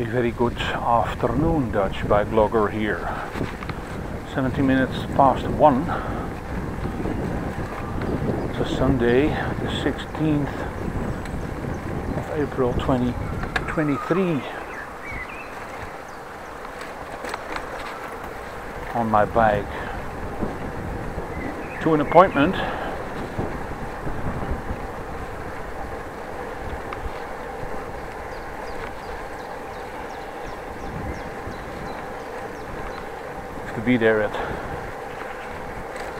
A very good afternoon, Dutch bike blogger here. 17 minutes past 1. It's a Sunday, the 16th of April 2023. On my bike to an appointment to be there at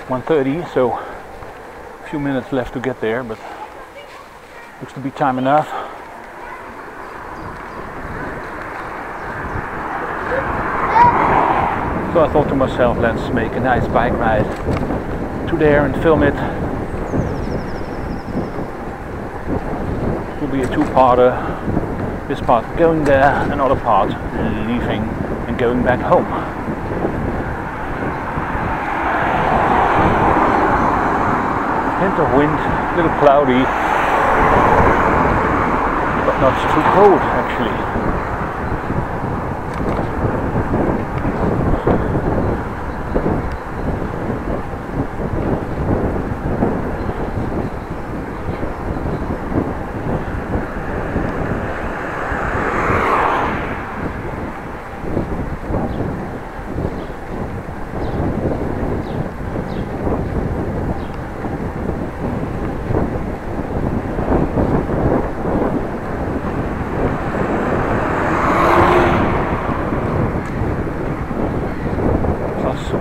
1.30 so a few minutes left to get there but looks to be time enough. So I thought to myself let's make a nice bike ride to there and film it. It will be a two-parter. This part going there another part leaving and going back home hint of wind, a little cloudy, but not too cold actually.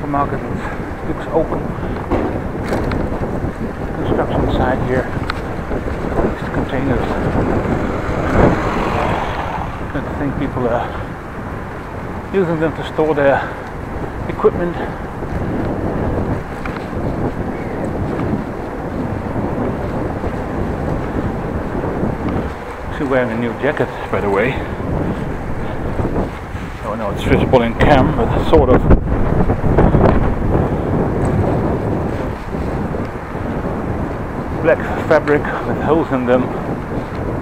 Supermarket looks open. Construction site here. These containers. I think people are using them to store their equipment. She's wearing a new jacket, by the way. Oh no, it's visible in cam, but sort of. Black fabric with holes in them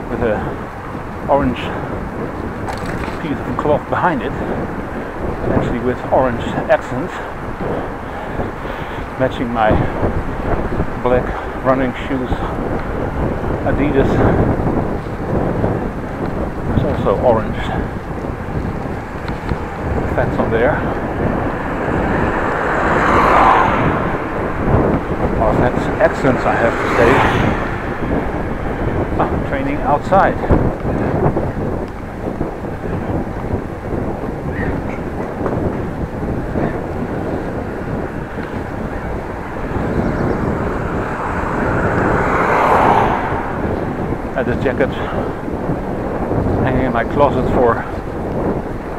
with a orange piece of cloth behind it actually with orange accents matching my black running shoes Adidas. It's also orange fats on there that's excellence I have to say. Ah, training outside. I had this jacket hanging in my closet for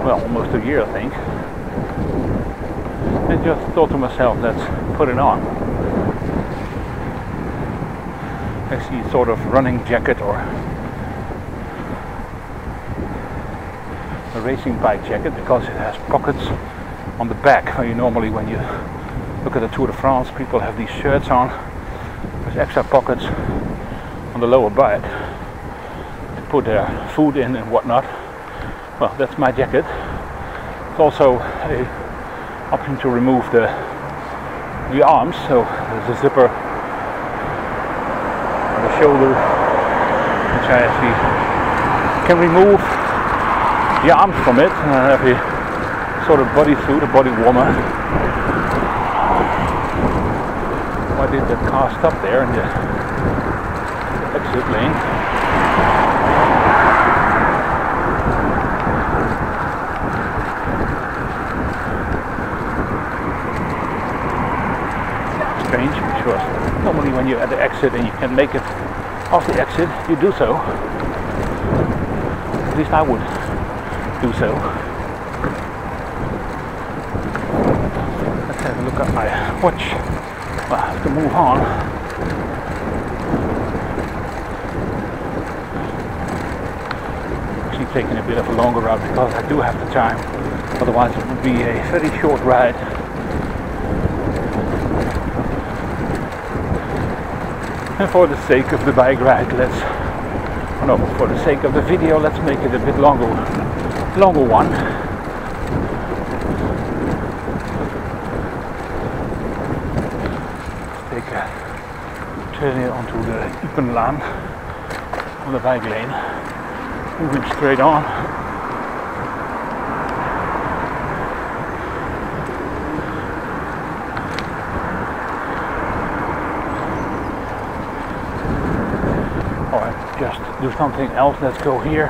well almost a year I think and just thought to myself let's put it on actually sort of running jacket or a racing bike jacket because it has pockets on the back. You normally when you look at the Tour de France people have these shirts on with extra pockets on the lower back to put their food in and whatnot. Well that's my jacket. It's also a option to remove the the arms so there's a zipper shoulder which I actually can remove the arms from it and I have a sort of body suit, a body warmer. Why did the car stop there in the exit lane? strange because normally when you're at the exit and you can make it off the exit, you do so. At least I would do so. Let's have a look at my watch. I have to move on. Actually taking a bit of a longer route because I do have the time. Otherwise it would be a very short ride. And for the sake of the bike ride, let's oh no, for the sake of the video, let's make it a bit longer, longer one. Take a turn here onto the Iepenlaan on the bike lane, moving straight on. Just do something else. Let's go here.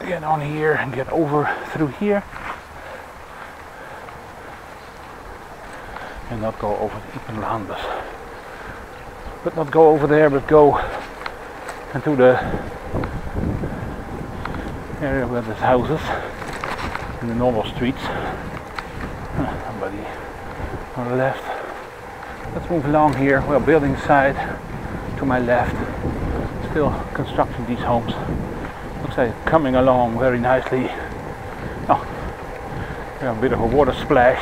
Get on here and get over through here. And not go over the Iepenlaan, but, but not go over there, but go into the area where there's houses in the normal streets. Somebody on the left. Let's move along here. Well, building side to my left. Still constructing these homes. Looks like coming along very nicely. Oh, a bit of a water splash.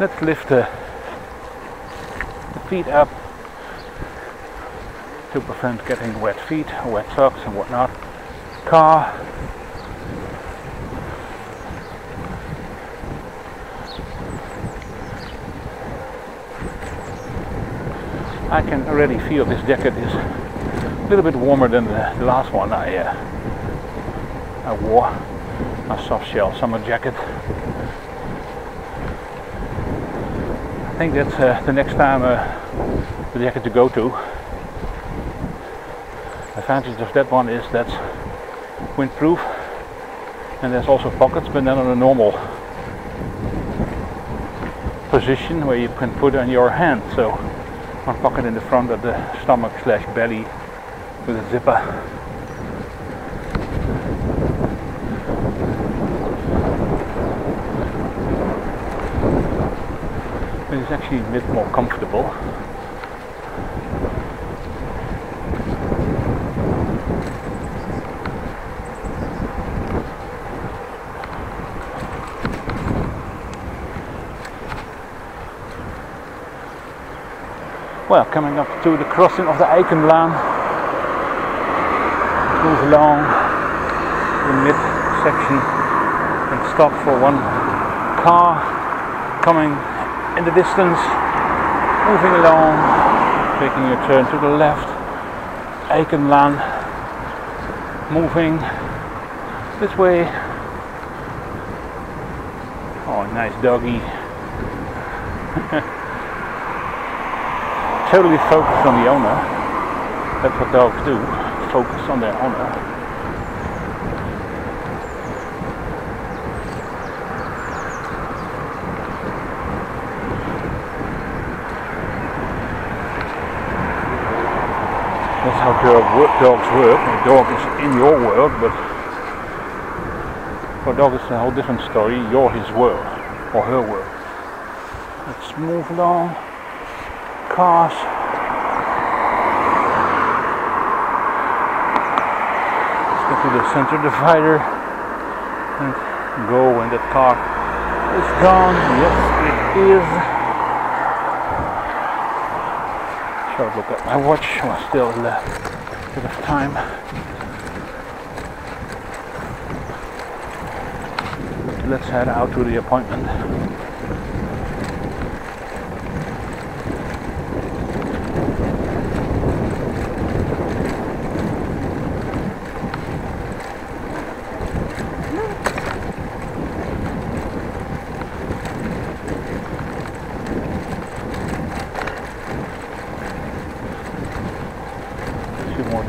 Let's lift the feet up to prevent getting wet feet, wet socks and whatnot. Car. I can already feel this jacket is a little bit warmer than the, last one I, uh, I wore. A soft shell summer jacket. I think that's uh, the next time uh, the jacket to go to advantage of that one is that's windproof and there's also pockets but then on a normal position where you can put on your hand. So one pocket in the front of the stomach slash belly with a zipper. It's actually a bit more comfortable well coming up to the crossing of the Eikenlaan move along the mid section and stop for one car coming in the distance. Moving along taking a turn to the left. Eikenlaan moving this way. Oh nice doggy totally focused on the owner. That's what dogs do, focus on their owner. That's how dog, dogs work. A dog is in your world, but for a dog it's a whole different story. You're his world, or her world. Let's move along cars. Let's go to the center divider and go when that car is gone. Yes, it is. Short look at my watch. Well, still a bit of time. Let's head out to the appointment.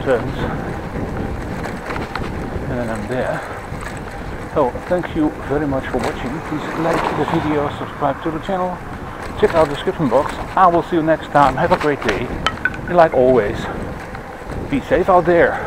turns and then I'm there so thank you very much for watching. Please like the video subscribe to the channel check out the description box. I will see you next time. Have a great day. And like always be safe out there